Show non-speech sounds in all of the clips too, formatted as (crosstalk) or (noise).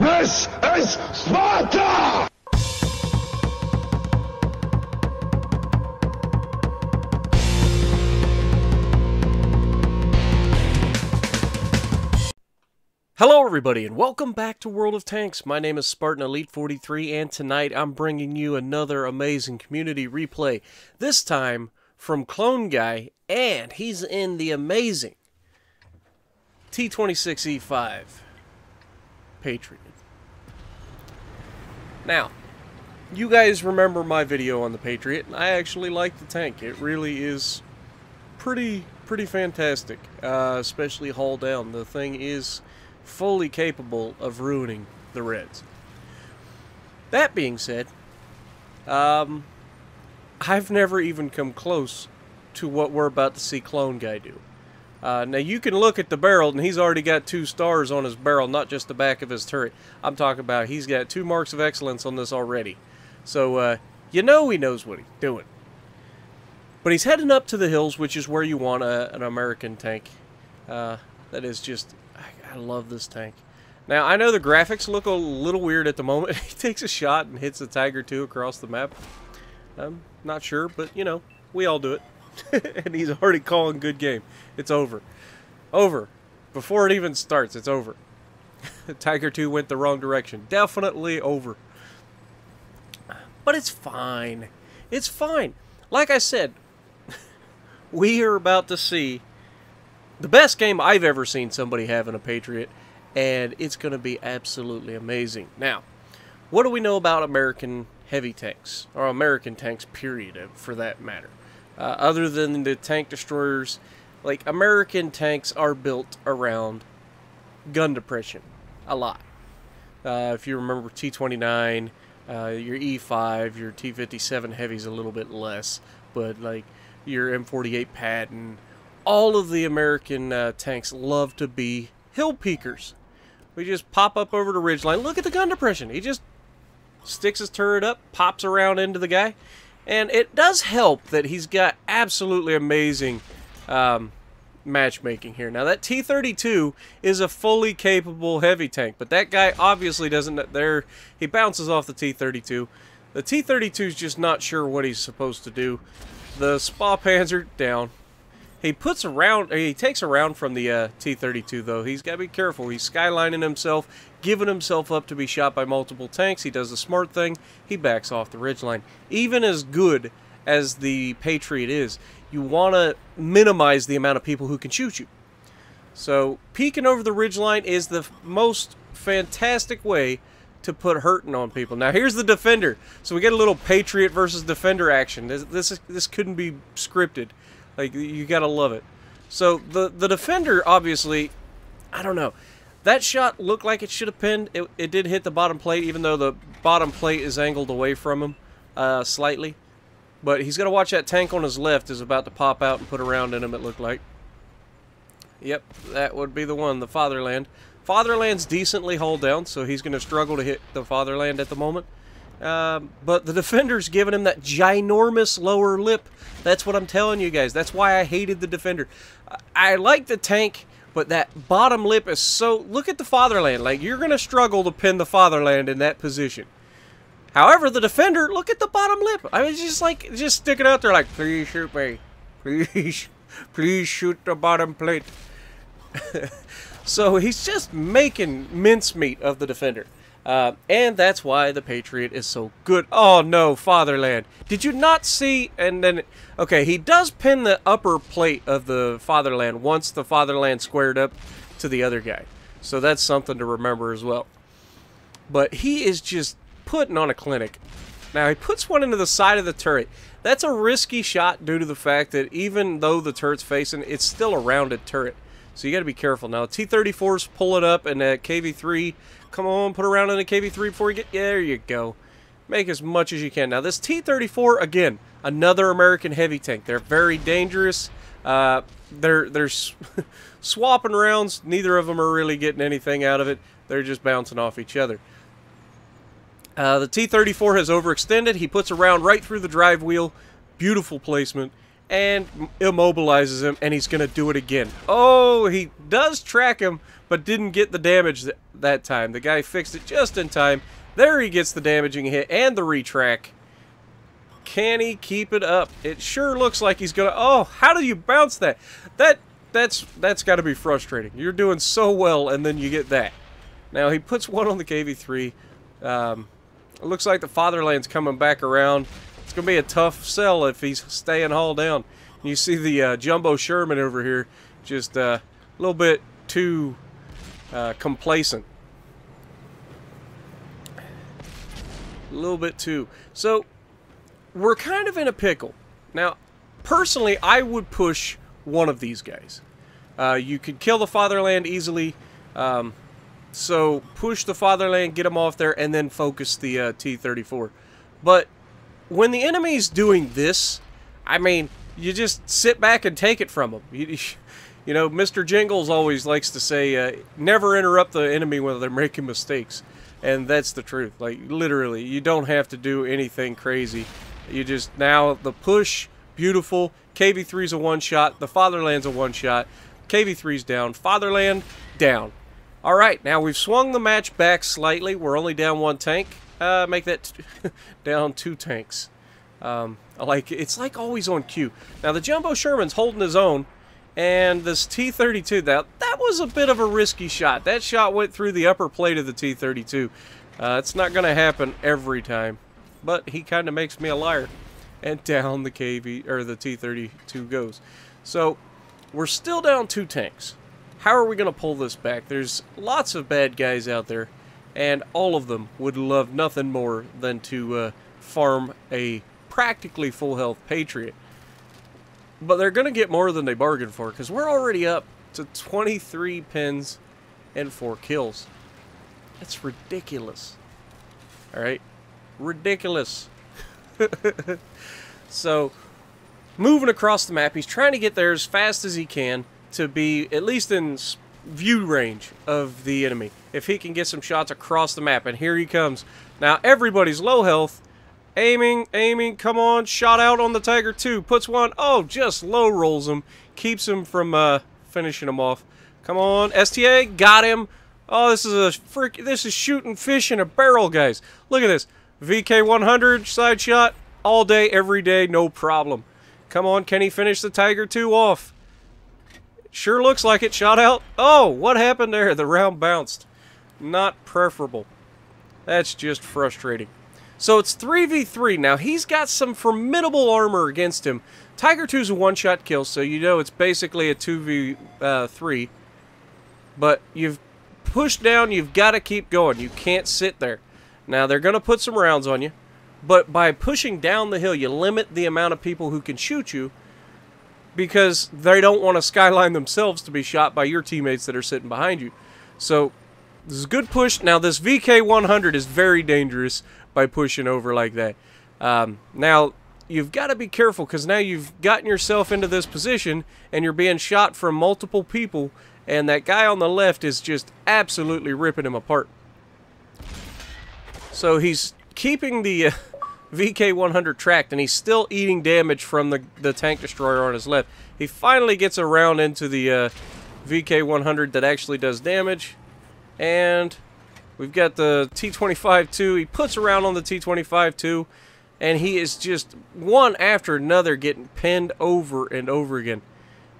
This is Sparta! Hello, everybody, and welcome back to World of Tanks. My name is Spartan Elite 43, and tonight I'm bringing you another amazing community replay. This time from Clone Guy, and he's in the amazing T26E5 Patriot. Now, you guys remember my video on the Patriot, I actually like the tank. It really is pretty, pretty fantastic, uh, especially hull down. The thing is fully capable of ruining the Reds. That being said, um, I've never even come close to what we're about to see Clone Guy do. Uh, now you can look at the barrel, and he's already got two stars on his barrel, not just the back of his turret. I'm talking about he's got two marks of excellence on this already. So uh, you know he knows what he's doing. But he's heading up to the hills, which is where you want a, an American tank. Uh, that is just I love this tank. Now, I know the graphics look a little weird at the moment. (laughs) he takes a shot and hits the Tiger 2 across the map. I'm not sure, but, you know, we all do it. (laughs) and he's already calling good game. It's over. Over. Before it even starts, it's over. (laughs) Tiger 2 went the wrong direction. Definitely over. But it's fine. It's fine. Like I said, (laughs) we are about to see the best game I've ever seen somebody have in a Patriot, and it's going to be absolutely amazing. Now, what do we know about American heavy tanks, or American tanks, period, for that matter? Uh, other than the tank destroyers, like American tanks are built around gun depression a lot. Uh, if you remember T29, uh, your E5, your T57 heavy's a little bit less, but like your M48 Patton, all of the American uh, tanks love to be hill peakers. We just pop up over the ridgeline. Look at the gun depression. He just sticks his turret up, pops around into the guy. And it does help that he's got absolutely amazing um, matchmaking here. Now, that T-32 is a fully capable heavy tank, but that guy obviously doesn't... There, He bounces off the T-32. The T-32 is just not sure what he's supposed to do. The Spähpanzer down. He puts around, he takes around from the uh, T-32 though. He's got to be careful. He's skylining himself, giving himself up to be shot by multiple tanks. He does the smart thing. He backs off the ridgeline. Even as good as the Patriot is, you want to minimize the amount of people who can shoot you. So peeking over the ridgeline is the most fantastic way to put hurting on people. Now here's the defender. So we get a little Patriot versus defender action. This this, this couldn't be scripted. Like you gotta love it. So the the defender obviously, I don't know. That shot looked like it should have pinned. It, it did hit the bottom plate, even though the bottom plate is angled away from him uh, slightly. But he's got to watch that tank on his left is about to pop out and put a round in him, it looked like. Yep, that would be the one, the Fatherland. Fatherland's decently hauled down, so he's going to struggle to hit the Fatherland at the moment. Um, but the defender's giving him that ginormous lower lip. That's what I'm telling you guys. That's why I hated the defender. I, I like the tank, but that bottom lip is so... Look at the fatherland. Like, you're going to struggle to pin the fatherland in that position. However, the defender, look at the bottom lip. I mean, just like, just sticking out there like, please shoot me. Please, (laughs) please shoot the bottom plate. (laughs) so he's just making mincemeat of the defender. Uh, and that's why the Patriot is so good. Oh no, Fatherland. Did you not see? And then, okay, he does pin the upper plate of the Fatherland once the Fatherland squared up to the other guy. So that's something to remember as well. But he is just putting on a clinic. Now, he puts one into the side of the turret. That's a risky shot due to the fact that even though the turret's facing, it's still a rounded turret. So you got to be careful. Now, T-34s pull it up, and that KV-3 Come on, put around in a KV-3 before you get... There you go. Make as much as you can. Now, this T-34, again, another American heavy tank. They're very dangerous. Uh, they're they're (laughs) swapping rounds. Neither of them are really getting anything out of it. They're just bouncing off each other. Uh, the T-34 has overextended. He puts a round right through the drive wheel. Beautiful placement. And immobilizes him, and he's going to do it again. Oh, he does track him, but didn't get the damage th that time. The guy fixed it just in time. There he gets the damaging hit and the retrack. Can he keep it up? It sure looks like he's gonna. Oh, how do you bounce that? That that's that's got to be frustrating. You're doing so well, and then you get that. Now he puts one on the KV3. Um, it looks like the Fatherland's coming back around. It's gonna be a tough sell if he's staying hauled down. You see the uh, Jumbo Sherman over here, just uh, a little bit too uh, complacent. A little bit too. So we're kind of in a pickle. Now, personally, I would push one of these guys. Uh, you could kill the Fatherland easily. Um, so push the Fatherland, get them off there, and then focus the uh, T-34. But when the enemy's doing this, I mean, you just sit back and take it from them. You, (laughs) you know, Mr. Jingles always likes to say, uh, never interrupt the enemy when they're making mistakes. And that's the truth. Like, literally, you don't have to do anything crazy. You just, now, the push, beautiful. KV3's a one-shot. The Fatherland's a one-shot. KV3's down. Fatherland, down. All right, now we've swung the match back slightly. We're only down one tank. Uh, make that (laughs) down two tanks. Um, like It's like always on cue. Now, the Jumbo Sherman's holding his own. And this T-32, that, that was a bit of a risky shot. That shot went through the upper plate of the T-32. Uh, it's not going to happen every time. But he kind of makes me a liar. And down the KV, or the T-32 goes. So, we're still down two tanks. How are we going to pull this back? There's lots of bad guys out there. And all of them would love nothing more than to uh, farm a practically full health Patriot. But they're going to get more than they bargained for because we're already up to 23 pins and 4 kills. That's ridiculous. Alright? Ridiculous. (laughs) so, moving across the map, he's trying to get there as fast as he can to be at least in view range of the enemy. If he can get some shots across the map. And here he comes. Now, everybody's low health Aiming, aiming, come on, shot out on the Tiger 2. Puts one, oh, just low rolls him. Keeps him from uh, finishing him off. Come on, STA, got him. Oh, this is a freak, this is shooting fish in a barrel, guys. Look at this. VK100, side shot, all day, every day, no problem. Come on, can he finish the Tiger 2 off? Sure looks like it, shot out. Oh, what happened there? The round bounced. Not preferable. That's just frustrating. So it's 3v3. Now, he's got some formidable armor against him. Tiger 2's a one-shot kill, so you know it's basically a 2v3. Uh, but you've pushed down, you've got to keep going. You can't sit there. Now, they're going to put some rounds on you. But by pushing down the hill, you limit the amount of people who can shoot you because they don't want to skyline themselves to be shot by your teammates that are sitting behind you. So, this is a good push. Now, this VK100 is very dangerous by pushing over like that. Um, now, you've got to be careful because now you've gotten yourself into this position and you're being shot from multiple people and that guy on the left is just absolutely ripping him apart. So he's keeping the uh, VK-100 tracked and he's still eating damage from the, the tank destroyer on his left. He finally gets around into the uh, VK-100 that actually does damage and We've got the T-25/2. He puts around on the T-25/2. And he is just one after another getting pinned over and over again.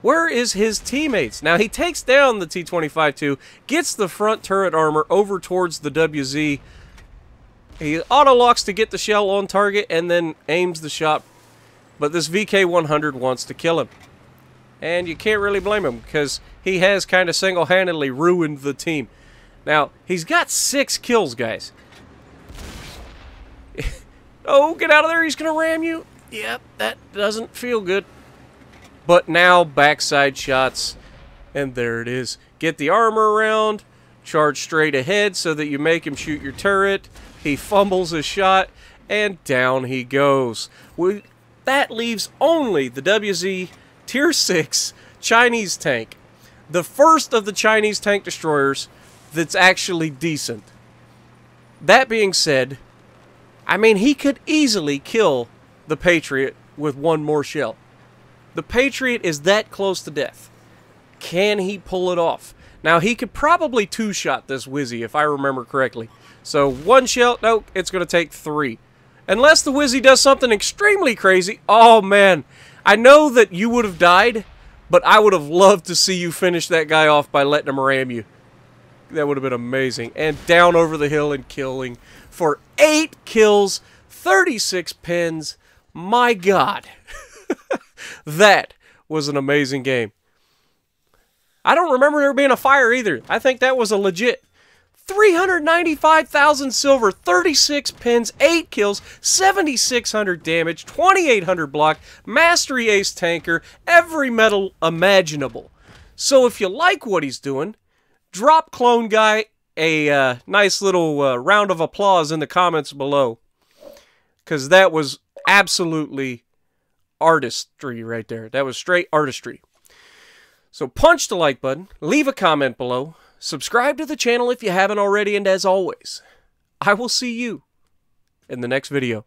Where is his teammates? Now he takes down the T-25/2, gets the front turret armor over towards the WZ. He auto-locks to get the shell on target and then aims the shot. But this VK-100 wants to kill him. And you can't really blame him because he has kind of single-handedly ruined the team. Now, he's got six kills, guys. (laughs) oh, get out of there. He's going to ram you. Yep, that doesn't feel good. But now, backside shots. And there it is. Get the armor around. Charge straight ahead so that you make him shoot your turret. He fumbles a shot. And down he goes. We, that leaves only the WZ Tier 6 Chinese tank. The first of the Chinese tank destroyers that's actually decent. That being said, I mean, he could easily kill the Patriot with one more shell. The Patriot is that close to death. Can he pull it off? Now, he could probably two-shot this Wizzy, if I remember correctly. So, one shell, no, it's going to take three. Unless the Wizzy does something extremely crazy. Oh, man. I know that you would have died, but I would have loved to see you finish that guy off by letting him ram you. That would have been amazing. And down over the hill and killing for eight kills, 36 pins. My God. (laughs) that was an amazing game. I don't remember there being a fire either. I think that was a legit 395,000 silver, 36 pins, 8 kills, 7,600 damage, 2,800 block, mastery ace tanker, every medal imaginable. So if you like what he's doing, drop Clone Guy a uh, nice little uh, round of applause in the comments below. Because that was absolutely artistry right there. That was straight artistry. So punch the like button, leave a comment below, subscribe to the channel if you haven't already, and as always, I will see you in the next video.